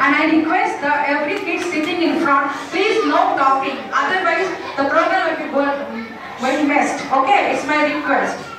And I request the every kid sitting in front, please no talking. Otherwise, the program will be going, west. Okay, it's my request.